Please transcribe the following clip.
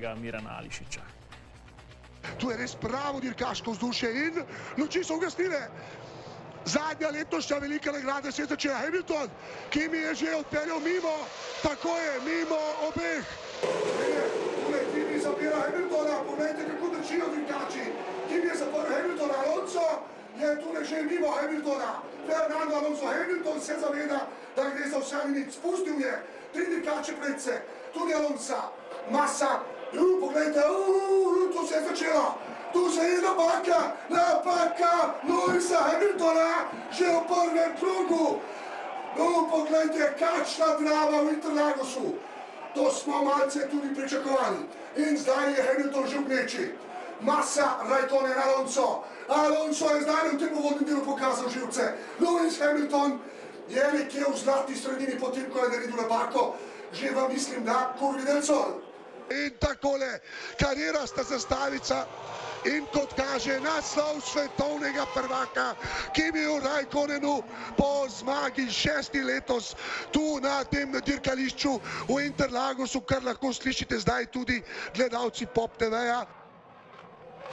samega Mirana Ališiča. Tu je res pravo dirkaško vzdušje in luči so ugasnile. Zadnja letošnja velika nagrada se je začela Hamilton, ki mi je že odpeljal mimo, tako je, mimo obeh. Tule, ki mi zapira Hamiltona, poglejte, kako držijo dirkači. Ki mi je zaprl Hamiltona, Alonso je tule že mimo Hamiltona. Fernando Alonso Hamilton se zaveda, da gre za vse minut. Spustil je tri dirkače predse, tudi Alonsa, Masa. Uh, poglejte, uh, to se je začelo. Tu se je napaka, napaka Luisa Hamiltona, že v prvem krogu. No, poglejte, kakšna drama v Interlagosu. To smo malce tudi pričakovali. In zdaj je Hamilton že v gneči. Masa, Rajtone, Alonso. Alonso je zdaj v tem uvodnem delu pokazal živce. Lewis Hamilton je nekje v zlati sredini, potem ko je naredil napako, že vam mislim, da kurvi del sol. In takole, karirasta zastavica in kot kaže naslov svetovnega prvaka, ki bi v Rajkonenu po zmagi šesti letos tu na tem dirkališču v Interlagosu, kar lahko slišite zdaj tudi gledalci Pop TV-ja.